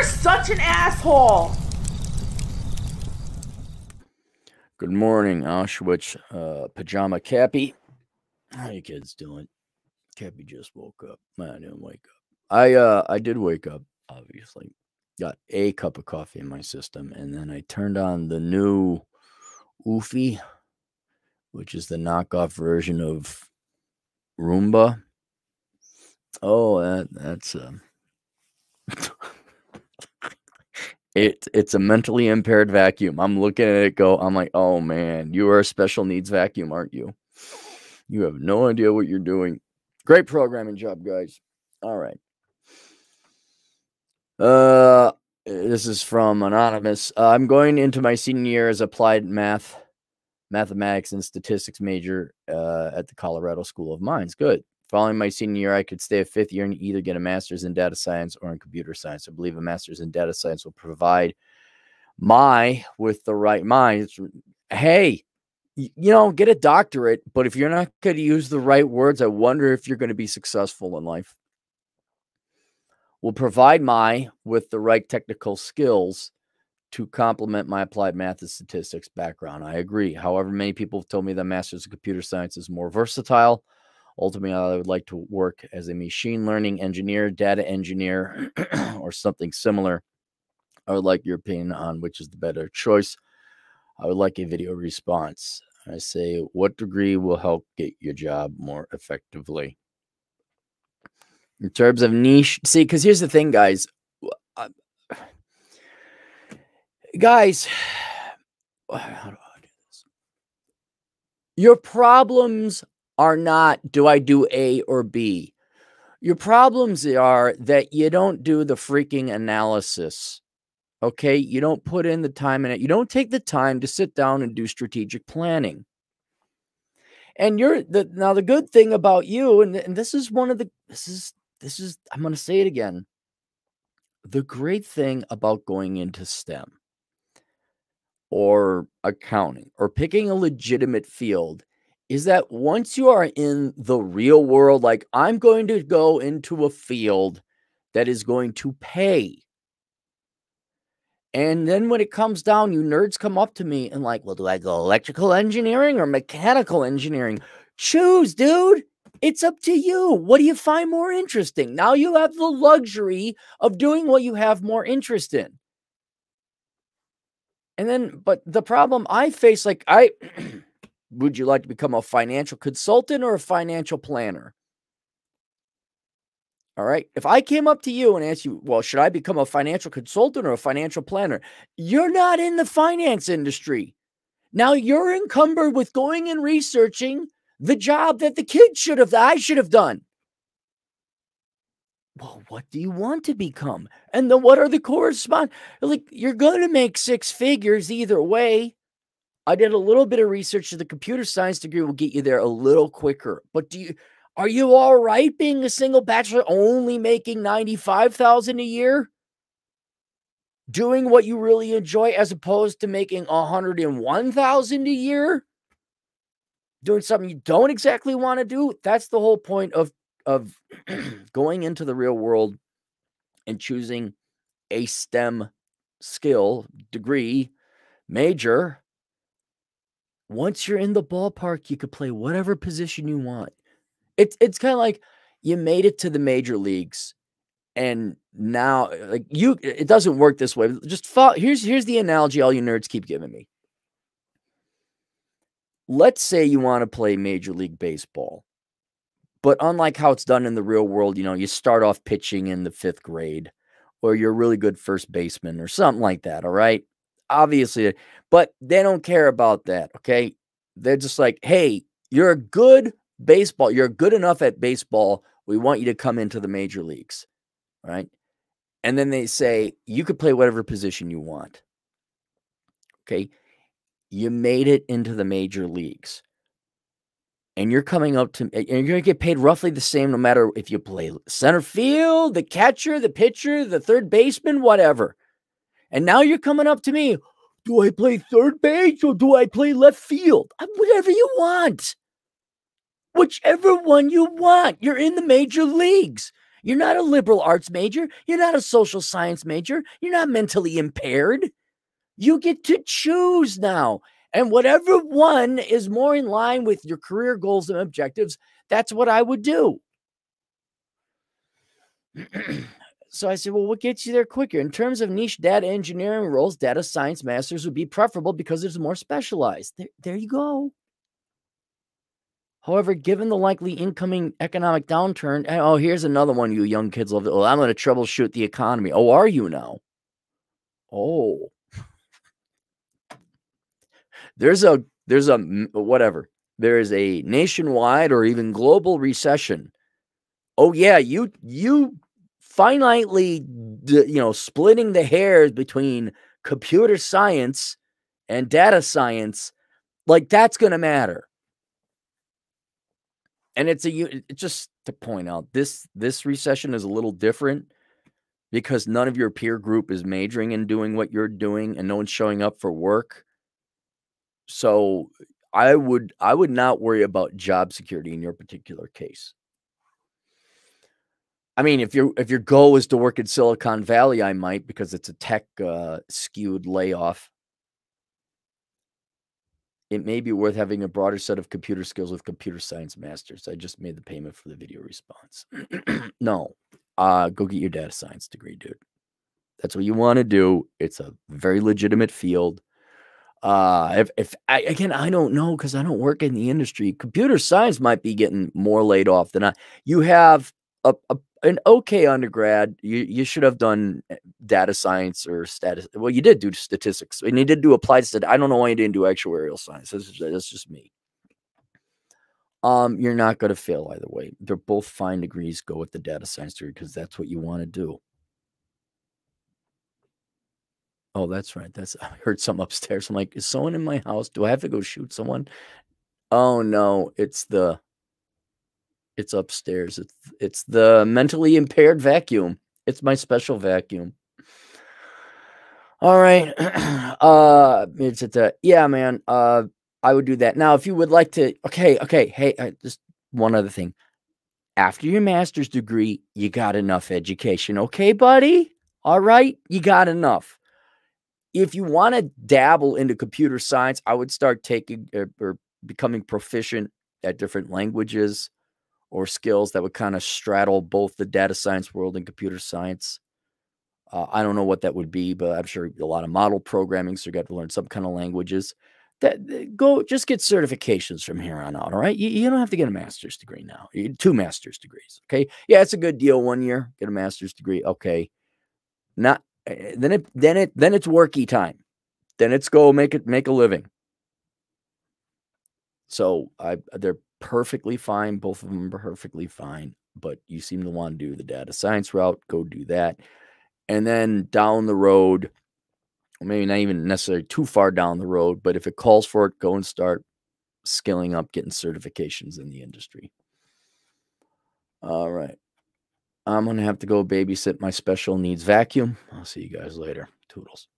You're such an asshole. Good morning, Auschwitz uh, pajama Cappy. How you kids doing? Cappy just woke up. I didn't wake up. I uh I did wake up, obviously. Got a cup of coffee in my system, and then I turned on the new Eufy, which is the knockoff version of Roomba. Oh, that that's um it it's a mentally impaired vacuum. I'm looking at it go, I'm like, oh man, you are a special needs vacuum, aren't you? You have no idea what you're doing. Great programming job, guys. All right. Uh this is from Anonymous. Uh, I'm going into my senior year as applied math, mathematics, and statistics major uh, at the Colorado School of Mines. Good. Following my senior year, I could stay a fifth year and either get a master's in data science or in computer science. I believe a master's in data science will provide my with the right mind. Hey, you know, get a doctorate, but if you're not going to use the right words, I wonder if you're going to be successful in life. Will provide my with the right technical skills to complement my applied math and statistics background. I agree. However, many people have told me that master's in computer science is more versatile Ultimately, I would like to work as a machine learning engineer, data engineer, or something similar. I would like your opinion on which is the better choice. I would like a video response. I say, what degree will help get your job more effectively? In terms of niche, see, because here's the thing, guys. Uh, guys, how do I do this? Your problems are not do I do A or B? Your problems are that you don't do the freaking analysis. Okay. You don't put in the time in it. You don't take the time to sit down and do strategic planning. And you're the now the good thing about you, and, and this is one of the this is this is I'm gonna say it again. The great thing about going into STEM or accounting or picking a legitimate field is that once you are in the real world, like I'm going to go into a field that is going to pay. And then when it comes down, you nerds come up to me and like, well, do I go electrical engineering or mechanical engineering? Choose, dude. It's up to you. What do you find more interesting? Now you have the luxury of doing what you have more interest in. And then, but the problem I face, like, I. Would you like to become a financial consultant or a financial planner? All right. If I came up to you and asked you, well, should I become a financial consultant or a financial planner? You're not in the finance industry. Now you're encumbered with going and researching the job that the kid should have, I should have done. Well, what do you want to become? And then what are the correspond? Like, you're going to make six figures either way. I did a little bit of research. The computer science degree will get you there a little quicker. But do you are you all right being a single bachelor only making 95,000 a year? Doing what you really enjoy as opposed to making 101,000 a year? Doing something you don't exactly want to do? That's the whole point of of going into the real world and choosing a STEM skill, degree, major once you're in the ballpark, you could play whatever position you want. It's it's kind of like you made it to the major leagues, and now like you, it doesn't work this way. Just follow. Here's here's the analogy all you nerds keep giving me. Let's say you want to play Major League Baseball, but unlike how it's done in the real world, you know, you start off pitching in the fifth grade, or you're a really good first baseman, or something like that. All right obviously, but they don't care about that. Okay. They're just like, hey, you're a good baseball. You're good enough at baseball. We want you to come into the major leagues. Right. And then they say, you could play whatever position you want. Okay. You made it into the major leagues. And you're coming up to, and you're going to get paid roughly the same no matter if you play center field, the catcher, the pitcher, the third baseman, whatever. And now you're coming up to me. Do I play third base or do I play left field? Uh, whatever you want. Whichever one you want. You're in the major leagues. You're not a liberal arts major. You're not a social science major. You're not mentally impaired. You get to choose now. And whatever one is more in line with your career goals and objectives, that's what I would do. so I said, well, what gets you there quicker? In terms of niche data engineering roles, data science masters would be preferable because it's more specialized. There, there you go. However, given the likely incoming economic downturn, oh, here's another one you young kids love. Oh, I'm going to troubleshoot the economy. Oh, are you now? Oh, there's a there's a whatever. There is a nationwide or even global recession. Oh yeah, you you finitely you know splitting the hairs between computer science and data science like that's going to matter. And it's a just to point out this this recession is a little different because none of your peer group is majoring in doing what you're doing and no one's showing up for work. So i would i would not worry about job security in your particular case i mean if your if your goal is to work in silicon valley i might because it's a tech uh, skewed layoff it may be worth having a broader set of computer skills with computer science masters. I just made the payment for the video response. no, uh, go get your data science degree, dude. That's what you want to do. It's a very legitimate field. Uh, if, if I, again, I don't know because I don't work in the industry. Computer science might be getting more laid off than I. You have a, a an okay undergrad. You you should have done eh, data science or status. Well, you did do statistics, and you did do applied stat. I don't know why you didn't do actuarial science. That's, that's just me. Um, you're not going to fail either way. They're both fine degrees. Go with the data science degree because that's what you want to do. Oh, that's right. That's I heard some upstairs. I'm like, is someone in my house? Do I have to go shoot someone? Oh no, it's the it's upstairs. It's it's the mentally impaired vacuum. It's my special vacuum. All right. Uh it's at the yeah, man. Uh I would do that. Now, if you would like to okay, okay, hey, uh, just one other thing. After your master's degree, you got enough education, okay, buddy? All right, you got enough. If you want to dabble into computer science, I would start taking or, uh, or becoming proficient at different languages or skills that would kind of straddle both the data science world and computer science. Uh, I don't know what that would be, but I'm sure a lot of model programming, so you got to learn some kind of languages. That go just get certifications from here on out. All right, you, you don't have to get a master's degree now. two master's degrees. Okay, yeah, it's a good deal. One year, get a master's degree. Okay, not eh, then it then it then it's worky time. Then it's go make it make a living. So I they're perfectly fine. Both of them are perfectly fine. But you seem to want to do the data science route, go do that. And then down the road, maybe not even necessarily too far down the road, but if it calls for it, go and start skilling up, getting certifications in the industry. All right. I'm going to have to go babysit my special needs vacuum. I'll see you guys later. Toodles.